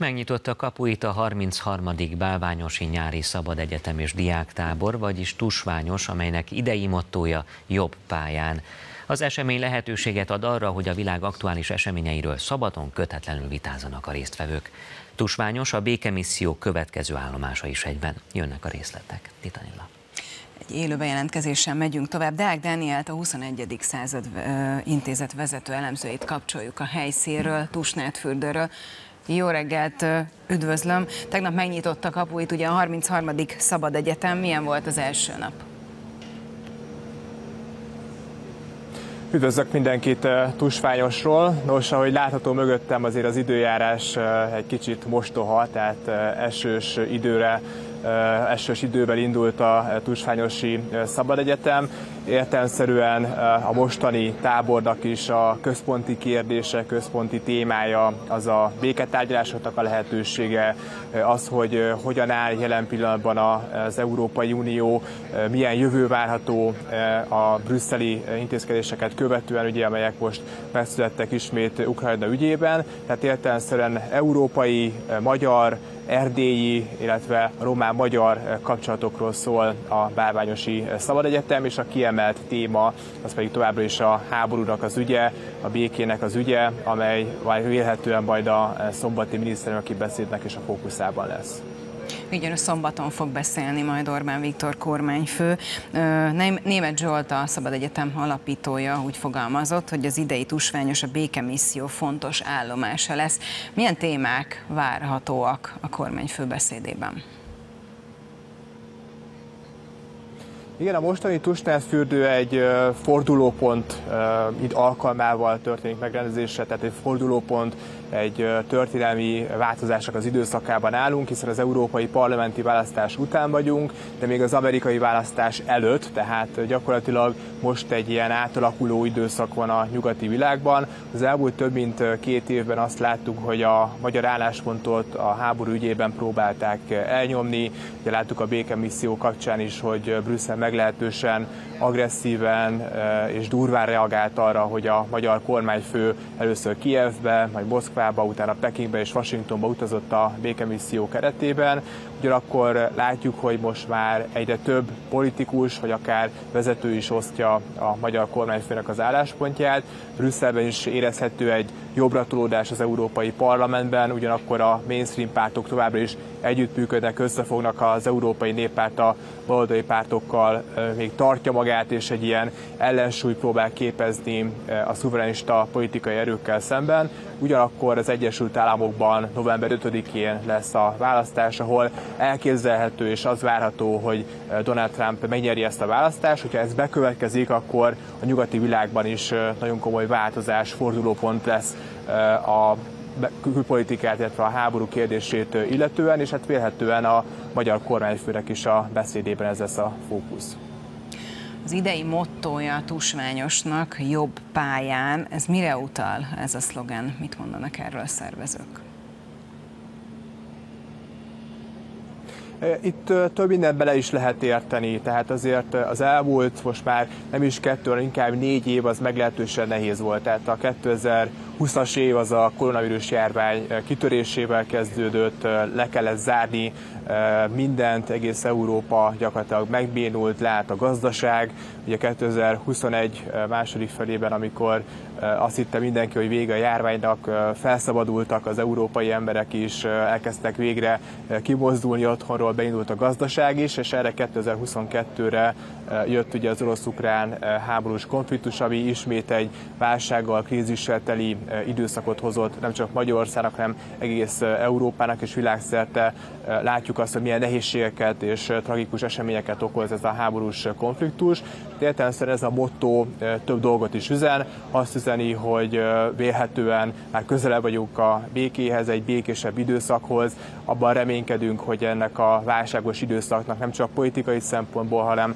Megnyitotta kapuit a 33. Bálványosi Nyári Szabad Egyetem és Diáktábor, vagyis Tusványos, amelynek idei mottója jobb pályán. Az esemény lehetőséget ad arra, hogy a világ aktuális eseményeiről szabadon, kötetlenül vitázzanak a résztvevők. Tusványos a békemisszió következő állomása is egyben. Jönnek a részletek. Titanilla. Egy élő bejelentkezéssel megyünk tovább. Deák Dánielt, a 21. század intézet vezető elemzőit kapcsoljuk a helyszínről, Tusnádfürdőről. Jó reggelt, üdvözlöm. Tegnap megnyitotta kapuit ugye a 33. Szabad Egyetem. Milyen volt az első nap? Üdvözlök mindenkit Tusfányosról. Nos, ahogy látható mögöttem azért az időjárás egy kicsit mostoha, tehát esős időre esős idővel indult a Tusfányosi Szabad Egyetem. Értelmszerűen a mostani tábornak is a központi kérdése, központi témája az a béketárgyalásoknak a lehetősége, az, hogy hogyan áll jelen pillanatban az Európai Unió, milyen jövő várható a brüsszeli intézkedéseket követően, ugye, amelyek most megszülettek ismét Ukrajna ügyében. Tehát értelemszerűen európai, magyar, erdélyi, illetve román-magyar kapcsolatokról szól a Bálványosi Szabad Egyetem, és a kiemelt téma az pedig továbbra is a háborúnak az ügye, a békének az ügye, amely vélhetően majd a szombati miniszterelnöki beszédnek és a fókuszában lesz. Igen, szombaton fog beszélni majd Orbán Viktor kormányfő. Német Zsolt, a Szabad Egyetem alapítója úgy fogalmazott, hogy az idei tusványos a békemisszió fontos állomása lesz. Milyen témák várhatóak a kormányfő beszédében? Igen, a mostani Tusnádfürdő egy fordulópont alkalmával történik megrendezésre, tehát egy fordulópont egy történelmi változásnak az időszakában állunk, hiszen az európai parlamenti választás után vagyunk, de még az amerikai választás előtt, tehát gyakorlatilag most egy ilyen átalakuló időszak van a nyugati világban. Az elmúlt több mint két évben azt láttuk, hogy a magyar álláspontot a háború ügyében próbálták elnyomni. Ugye láttuk a békemisszió kapcsán is, hogy Brüsszel meglehetősen agresszíven és durván reagált arra, hogy a magyar kormányfő először Kievbe, majd Moszkvába, utána Pekingbe és Washingtonba utazott a békemisszió keretében. Ugyanakkor látjuk, hogy most már egyre több politikus, vagy akár vezető is osztja a magyar kormányfőnek az álláspontját. Brüsszelben is érezhető egy jobbra tolódás az Európai Parlamentben, ugyanakkor a mainstream pártok továbbra is együttműködnek, összefognak az Európai Néppárt a baloldali pártokkal, még tartja magát, és egy ilyen ellensúly próbál képezni a szuverenista politikai erőkkel szemben. Ugyanakkor az Egyesült Államokban november 5-én lesz a választás, ahol elképzelhető és az várható, hogy Donald Trump megnyeri ezt a választást. Hogyha ez bekövetkezik, akkor a nyugati világban is nagyon komoly változás, fordulópont lesz a külpolitikát, illetve a háború kérdését illetően, és hát vélhetően a magyar kormányfőnek is a beszédében ez lesz a fókusz. Az idei mottója a tusványosnak jobb pályán, ez mire utal ez a szlogen? Mit mondanak erről a szervezők? Itt több mindent bele is lehet érteni, tehát azért az elmúlt most már nem is kettő, hanem inkább négy év az meglehetősen nehéz volt. Tehát a 2020-as év az a koronavírus járvány kitörésével kezdődött, le kellett zárni mindent, egész Európa gyakorlatilag megbénult, lát a gazdaság. Ugye 2021 második felében, amikor azt hitte mindenki, hogy vége a járványnak, felszabadultak az európai emberek is, elkezdtek végre kimozdulni otthonról, beindult a gazdaság is, és erre 2022-re jött ugye az orosz-ukrán háborús konfliktus, ami ismét egy válsággal, krízissel teli időszakot hozott nem csak Magyarországnak, hanem egész Európának és világszerte. Látjuk azt, hogy milyen nehézségeket és tragikus eseményeket okoz ez a háborús konfliktus. Értelemszerűen ez a motto több dolgot is üzen. Azt üzeni, hogy vélhetően már közelebb vagyunk a békéhez, egy békésebb időszakhoz. Abban reménykedünk, hogy ennek a válságos időszaknak nem csak politikai szempontból, hanem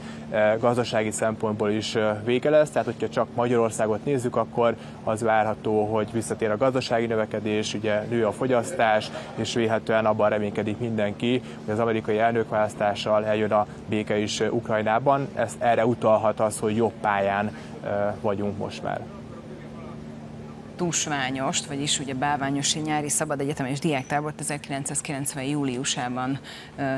gazdasági szempontból is vége lesz. Tehát, hogyha csak Magyarországot nézzük, akkor az várható, hogy visszatér a gazdasági növekedés, ugye nő a fogyasztás, és véhetően abban reménykedik mindenki, hogy az amerikai elnökválasztással eljön a béke is Ukrajnában. Ez erre utalhat az, hogy jobb pályán vagyunk most már. Tusványost, vagyis ugye Bálványosi Nyári Szabad Egyetem és Diáktábort 1990. júliusában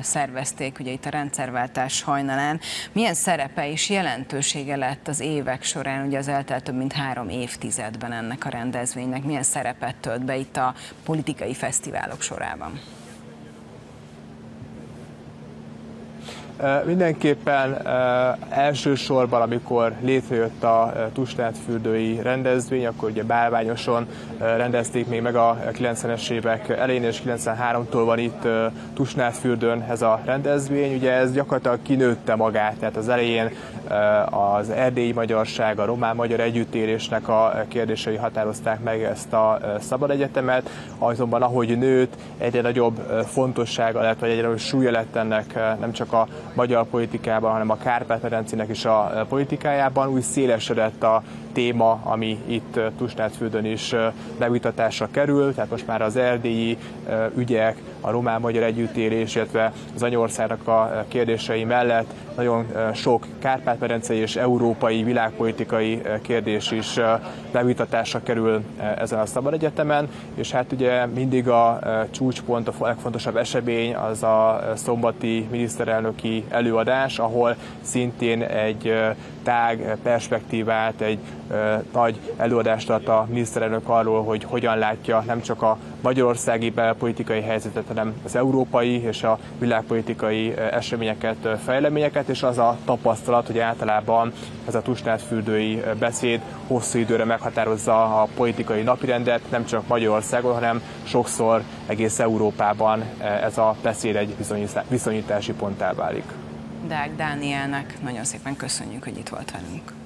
szervezték, ugye itt a rendszerváltás hajnalán. Milyen szerepe és jelentősége lett az évek során, ugye az eltelt több mint három évtizedben ennek a rendezvénynek, milyen szerepet tölt be itt a politikai fesztiválok sorában? Mindenképpen elsősorban, amikor létrejött a Tusnádfürdői rendezvény, akkor ugye bálványoson rendezték még meg a 90-es évek elején, és 93-tól van itt Tusnádfürdőn ez a rendezvény. Ugye ez gyakorlatilag kinőtte magát, tehát az elején az erdélyi magyarság, a román-magyar együttélésnek a kérdései határozták meg ezt a szabad egyetemet, azonban ahogy nőtt, egyre nagyobb fontossága lett, vagy egyre nagyobb súlya lett ennek nem csak a magyar politikában, hanem a Kárpát-medencének is a politikájában. Úgy szélesedett a téma, ami itt Tusnádfürdőn is bevitatásra kerül, tehát most már az erdélyi ügyek, a román-magyar együttélés, illetve az anyországnak a kérdései mellett nagyon sok kárpát-medencei és európai világpolitikai kérdés is bevitatásra kerül ezen a Szabad Egyetemen, és hát ugye mindig a csúcspont, a legfontosabb esemény az a szombati miniszterelnöki előadás, ahol szintén egy tág perspektívát, egy nagy előadást ad a miniszterelnök arról, hogy hogyan látja nem csak a magyarországi belpolitikai helyzetet, hanem az európai és a világpolitikai eseményeket, fejleményeket, és az a tapasztalat, hogy általában ez a tusnádfürdői beszéd hosszú időre meghatározza a politikai napirendet, nem csak Magyarországon, hanem sokszor egész Európában ez a beszéd egy viszonyítási ponttá válik. Deák Dánielnek nagyon szépen köszönjük, hogy itt volt velünk.